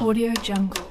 Audio Jungle.